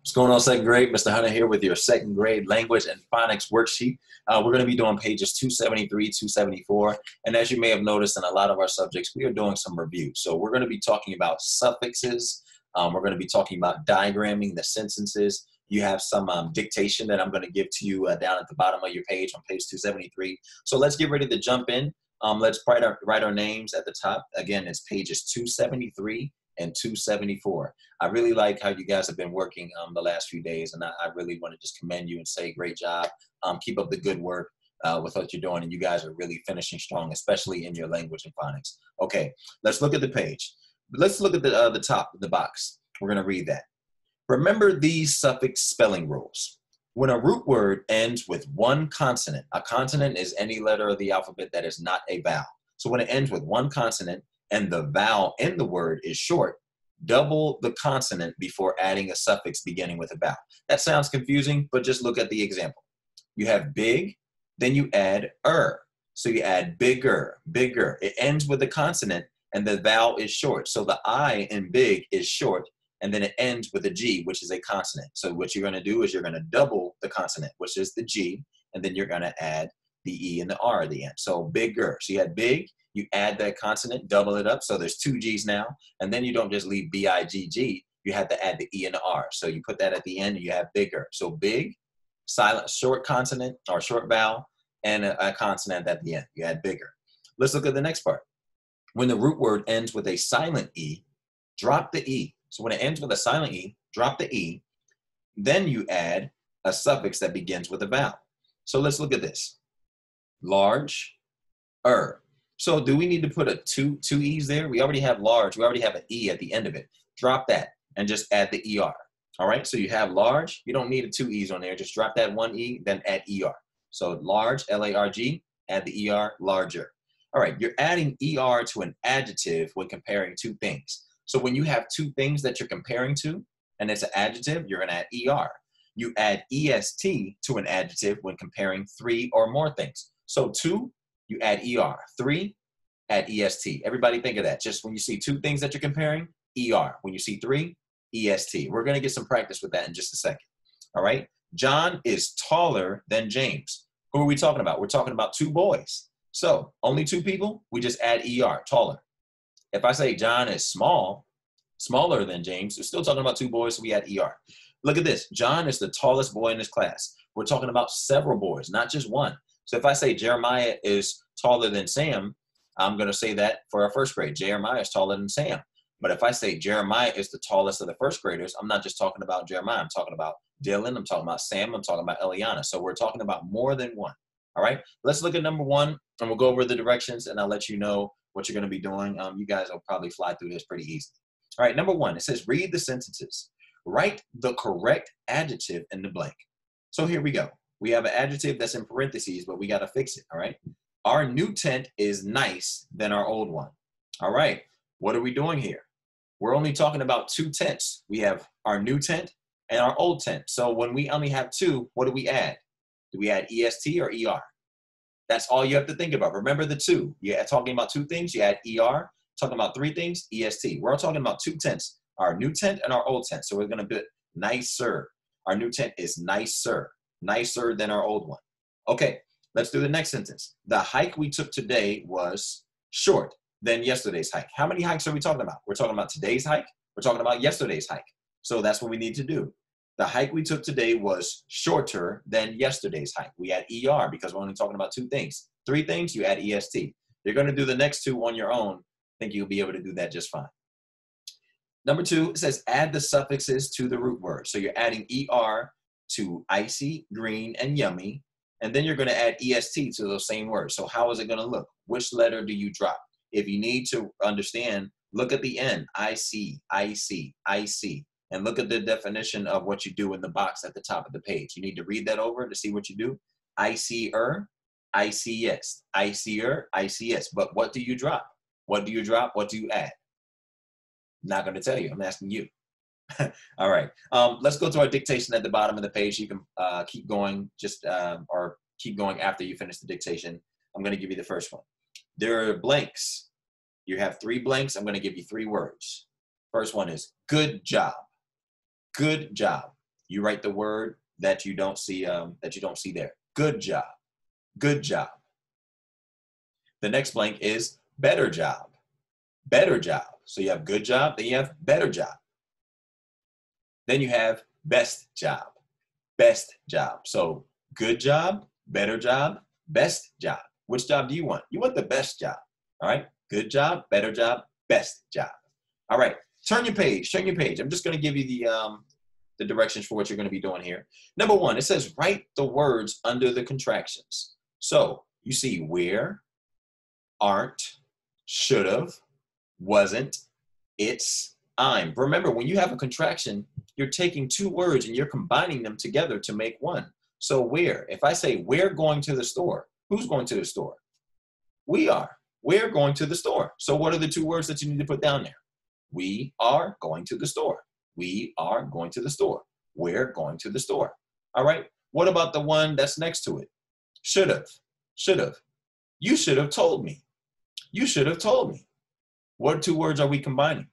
What's going on, second grade? Mr. Hunter here with your second grade language and phonics worksheet. Uh, we're going to be doing pages 273, 274. And as you may have noticed in a lot of our subjects, we are doing some review. So we're going to be talking about suffixes. Um, we're going to be talking about diagramming the sentences. You have some um, dictation that I'm going to give to you uh, down at the bottom of your page on page 273. So let's get ready to jump in. Um, let's write our, write our names at the top. Again, it's pages 273 and 274. I really like how you guys have been working um, the last few days, and I, I, really want to just commend you and say great job. Um, keep up the good work uh, with what you're doing, and you guys are really finishing strong, especially in your language and phonics. Okay, let's look at the page. Let's look at the, uh, the top the box. We're going to read that. Remember these suffix spelling rules. When a root word ends with one consonant, a consonant is any letter of the alphabet that is not a vowel. So when it ends with one consonant, and the vowel in the word is short, double the consonant before adding a suffix beginning with a vowel. That sounds confusing, but just look at the example. You have big, then you add er. So you add bigger, bigger. It ends with a consonant and the vowel is short. So the I in big is short and then it ends with a G, which is a consonant. So what you're gonna do is you're gonna double the consonant, which is the G, and then you're gonna add the E and the R at the end. So bigger. So you had big, you add that consonant, double it up. So there's two G's now. And then you don't just leave B-I-G-G. You have to add the E and the R. So you put that at the end you have bigger. So big, silent, short consonant or short vowel, and a, a consonant at the end. You add bigger. Let's look at the next part. When the root word ends with a silent E, drop the E. So when it ends with a silent E, drop the E. Then you add a suffix that begins with a vowel. So let's look at this. Large, er. So do we need to put a two two e's there? We already have large. We already have an e at the end of it. Drop that and just add the er. All right. So you have large. You don't need a two e's on there. Just drop that one e, then add er. So large, L A R G. Add the er, larger. All right. You're adding er to an adjective when comparing two things. So when you have two things that you're comparing to, and it's an adjective, you're to add er. You add est to an adjective when comparing three or more things. So two you add ER. Three, add EST. Everybody think of that. Just when you see two things that you're comparing, ER. When you see three, EST. We're going to get some practice with that in just a second. All right. John is taller than James. Who are we talking about? We're talking about two boys. So only two people, we just add ER, taller. If I say John is small, smaller than James, we're still talking about two boys, so we add ER. Look at this. John is the tallest boy in his class. We're talking about several boys, not just one. So if I say Jeremiah is taller than Sam, I'm going to say that for our first grade. Jeremiah is taller than Sam. But if I say Jeremiah is the tallest of the first graders, I'm not just talking about Jeremiah. I'm talking about Dylan. I'm talking about Sam. I'm talking about Eliana. So we're talking about more than one. All right. Let's look at number one, and we'll go over the directions, and I'll let you know what you're going to be doing. Um, you guys will probably fly through this pretty easily. All right. Number one, it says read the sentences. Write the correct adjective in the blank. So here we go we have an adjective that's in parentheses, but we got to fix it, all right? Our new tent is nice than our old one. All right, what are we doing here? We're only talking about two tents. We have our new tent and our old tent. So when we only have two, what do we add? Do we add EST or ER? That's all you have to think about. Remember the two. You're talking about two things, you add ER. Talking about three things, EST. We're all talking about two tents, our new tent and our old tent. So we're gonna be nicer. Our new tent is nicer nicer than our old one. Okay, let's do the next sentence. The hike we took today was short than yesterday's hike. How many hikes are we talking about? We're talking about today's hike. We're talking about yesterday's hike. So that's what we need to do. The hike we took today was shorter than yesterday's hike. We add ER because we're only talking about two things. Three things, you add EST. You're going to do the next two on your own. I think you'll be able to do that just fine. Number two, it says add the suffixes to the root word. So you're adding ER to icy, green, and yummy. And then you're going to add EST to those same words. So how is it going to look? Which letter do you drop? If you need to understand, look at the end. I see, I see, I see. And look at the definition of what you do in the box at the top of the page. You need to read that over to see what you do. I see er, I see yes. I see er, I see yes. But what do you drop? What do you drop? What do you add? Not going to tell you. I'm asking you. All right. Um, let's go to our dictation at the bottom of the page. You can uh, keep going just uh, or keep going after you finish the dictation. I'm going to give you the first one. There are blanks. You have three blanks. I'm going to give you three words. First one is good job. Good job. You write the word that you don't see um, that you don't see there. Good job. Good job. The next blank is better job. Better job. So you have good job, then you have better job. Then you have best job. Best job. So good job, better job, best job. Which job do you want? You want the best job. All right. Good job, better job, best job. All right. Turn your page. Turn your page. I'm just going to give you the um, the directions for what you're going to be doing here. Number one, it says write the words under the contractions. So you see where, aren't, should have, wasn't, it's, I'm. Remember, when you have a contraction, you're taking two words and you're combining them together to make one. So where, if I say we're going to the store, who's going to the store? We are. We're going to the store. So what are the two words that you need to put down there? We are going to the store. We are going to the store. We're going to the store. All right. What about the one that's next to it? Should have. Should have. You should have told me. You should have told me. What two words are we combining?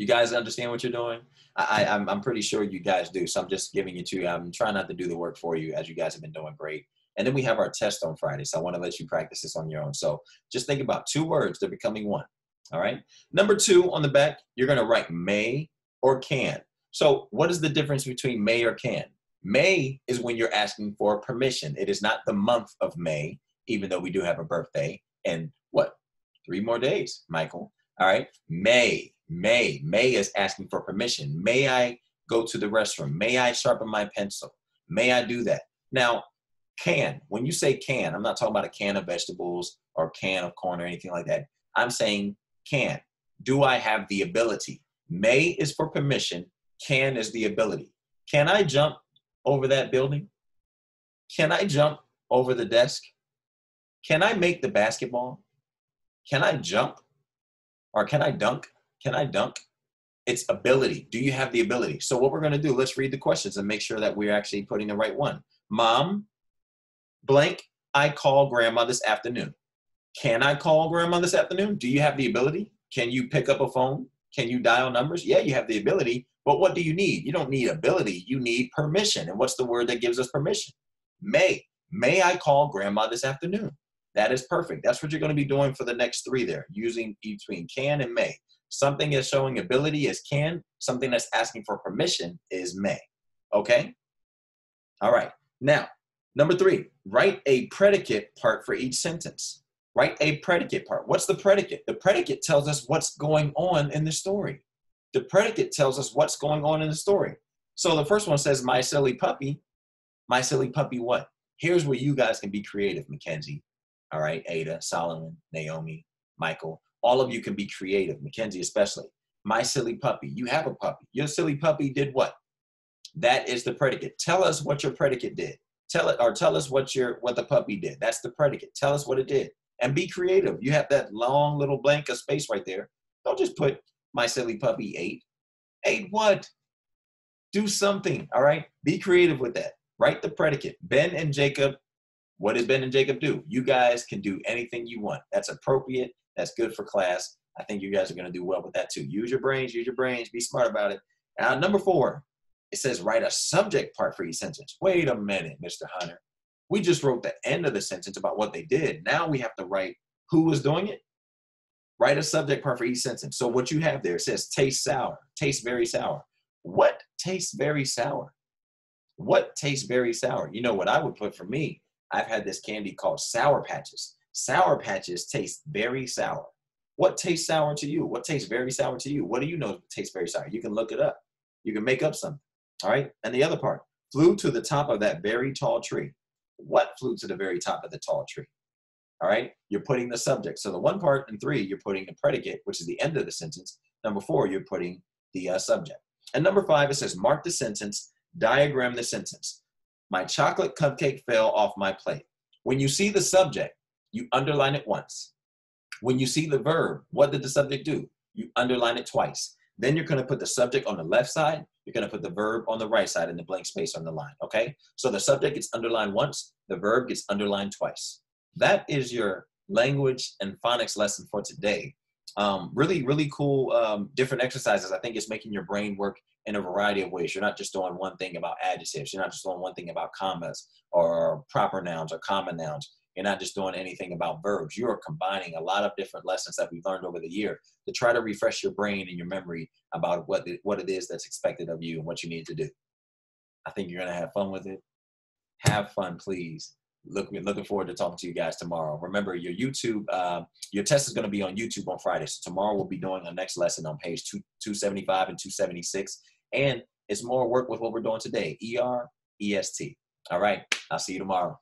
You guys understand what you're doing? I, I'm, I'm pretty sure you guys do. So I'm just giving you two. I'm trying not to do the work for you as you guys have been doing great. And then we have our test on Friday. So I want to let you practice this on your own. So just think about two words. They're becoming one. All right. Number two on the back, you're going to write may or can. So what is the difference between may or can? May is when you're asking for permission. It is not the month of May, even though we do have a birthday. And what? Three more days, Michael. All right. May, May, May is asking for permission. May I go to the restroom? May I sharpen my pencil? May I do that? Now, can, when you say can, I'm not talking about a can of vegetables or can of corn or anything like that. I'm saying can. Do I have the ability? May is for permission. Can is the ability. Can I jump over that building? Can I jump over the desk? Can I make the basketball? Can I jump? Or can I dunk? Can I dunk? It's ability. Do you have the ability? So, what we're going to do, let's read the questions and make sure that we're actually putting the right one. Mom, blank, I call grandma this afternoon. Can I call grandma this afternoon? Do you have the ability? Can you pick up a phone? Can you dial numbers? Yeah, you have the ability, but what do you need? You don't need ability, you need permission. And what's the word that gives us permission? May. May I call grandma this afternoon? That is perfect. That's what you're going to be doing for the next three there, using between can and may. Something is showing ability is can, something that's asking for permission is may. Okay? All right. Now, number three, write a predicate part for each sentence. Write a predicate part. What's the predicate? The predicate tells us what's going on in the story. The predicate tells us what's going on in the story. So the first one says, My silly puppy. My silly puppy, what? Here's where you guys can be creative, Mackenzie. All right, Ada, Solomon, Naomi, Michael. All of you can be creative, Mackenzie especially. My silly puppy. You have a puppy. Your silly puppy did what? That is the predicate. Tell us what your predicate did. Tell it or tell us what your what the puppy did. That's the predicate. Tell us what it did and be creative. You have that long little blank of space right there. Don't just put my silly puppy ate. Ate what? Do something, all right? Be creative with that. Write the predicate. Ben and Jacob, what did Ben and Jacob do? You guys can do anything you want. That's appropriate. That's good for class. I think you guys are going to do well with that too. Use your brains, use your brains, be smart about it. Now, uh, number four, it says write a subject part for each sentence. Wait a minute, Mr. Hunter. We just wrote the end of the sentence about what they did. Now we have to write who was doing it. Write a subject part for each sentence. So what you have there says taste sour, taste very sour. What tastes very sour? What tastes very sour? You know what I would put for me? I've had this candy called Sour Patches. Sour Patches taste very sour. What tastes sour to you? What tastes very sour to you? What do you know tastes very sour? You can look it up. You can make up something. All right. And the other part flew to the top of that very tall tree what flew to the very top of the tall tree. All right, you're putting the subject. So the one part and three, you're putting the predicate, which is the end of the sentence. Number four, you're putting the uh, subject. And number five, it says mark the sentence, diagram the sentence. My chocolate cupcake fell off my plate. When you see the subject, you underline it once. When you see the verb, what did the subject do? You underline it twice. Then you're going to put the subject on the left side. You're going to put the verb on the right side in the blank space on the line. Okay. So the subject gets underlined once, the verb gets underlined twice. That is your language and phonics lesson for today. um, really, really cool, um, different exercises. I think it's making your brain work in a variety of ways. You're not just doing one thing about adjectives. You're not just doing one thing about commas or proper nouns or common nouns. You're not just doing anything about verbs. You are combining a lot of different lessons that we've learned over the year to try to refresh your brain and your memory about what, the, what it is that's expected of you and what you need to do. I think you're going to have fun with it. Have fun, please. Look, looking forward to talking to you guys tomorrow. Remember, your YouTube, uh, your test is going to be on YouTube on Friday. So tomorrow we'll be doing our next lesson on page two, 275 and 276. And it's more work with what we're doing today ER, EST. All right. I'll see you tomorrow.